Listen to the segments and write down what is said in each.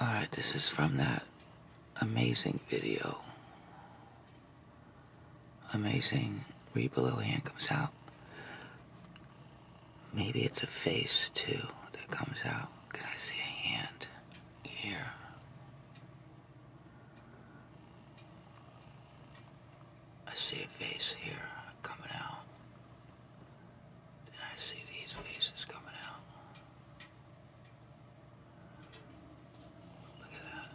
Alright, this is from that amazing video. Amazing. Read below hand comes out. Maybe it's a face too that comes out. Can I see a hand here? I see a face here coming out. Then I see these faces coming out. Look at that.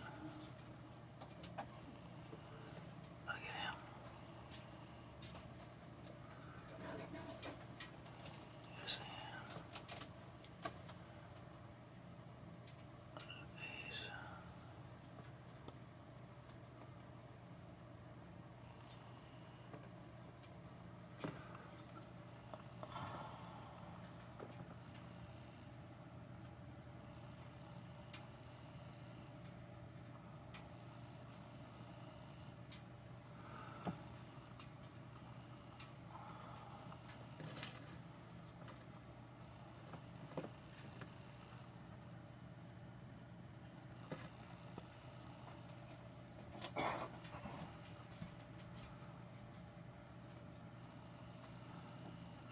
Look at him. Yes, I am. Face.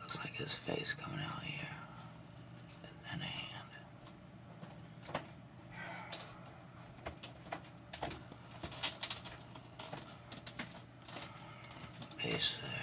Looks like his face coming out here. And then a hand. Face there.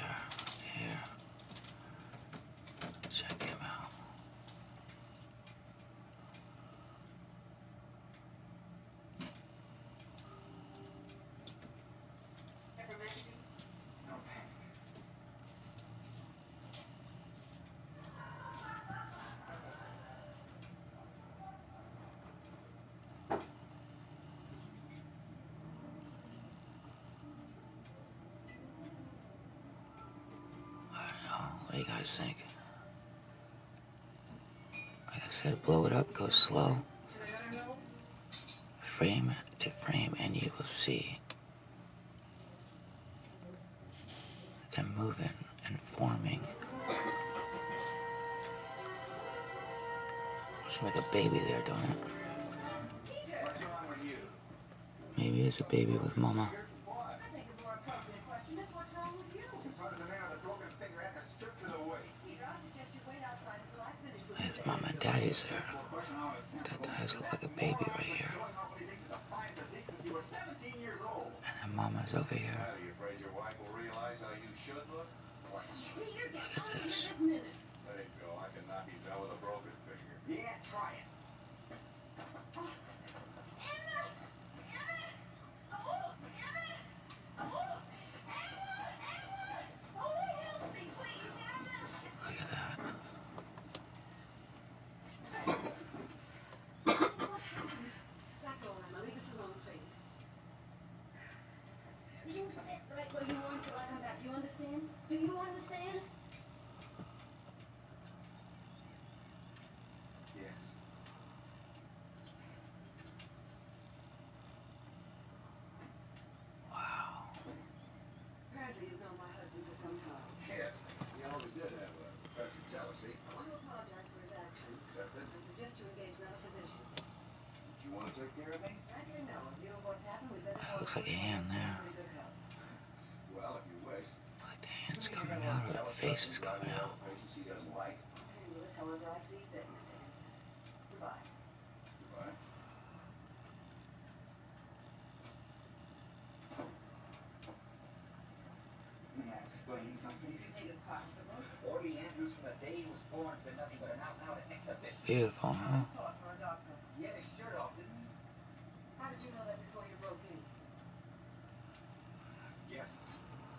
What do you guys think? Like I said, blow it up, go slow. Frame to frame, and you will see them moving and forming. Looks like a baby there, don't it? Maybe it's a baby with mama. His mom and daddy's there. Well, the question I want to That does look like a baby right here. Showing off what he thinks is a fine physique since he was 17 years old. And then mama's over here. Are you afraid your wife will realize how you should look? Peter, get Look at out of here this. this minute. There you go. I can knock you down with a broken finger. Yeah, try it. Emma! Emma! Oh, Emma! Oh, Emma! Emma! Oh, help me, please, Emma! Look at that. That's all, Emma. Leave us alone, please. You sit right where you are until I come back. Do you understand? Do you understand? Yes. Wow. Apparently you've known my husband for some time. Yes. We always did have a touch of jealousy. I want to apologize for his actions. Accepted. I suggest you engage another physician. Do you want to take care of me? Frankly, no. In view of what's happened, we better That looks like a hand there. Like the hand's coming out or that face is coming out. Patients he doesn't like. I'll handle this however I see fit, Mr. Andrews. Goodbye. Goodbye. May I explain something? If you think it's possible. Orby Andrews from the day he was born has been nothing but an out-and-out exhibition. Beautiful, huh? Thought for a doctor. He had his shirt off, didn't he? How did you know that before you broke in? Yes.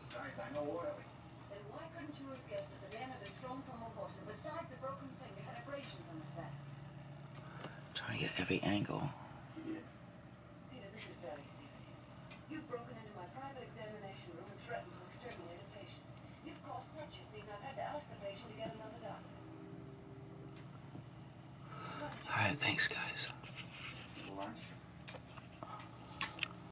Besides, I know Oily. Why have guessed that the man had been thrown from a horse and besides a broken finger had abrasions on his back? Trying to get every angle. Peter, this is very serious. You've broken into my private examination room and threatened to exterminate a patient. You've caused such a scene, I've had to ask the patient to get another doctor. What did you Alright, thanks guys.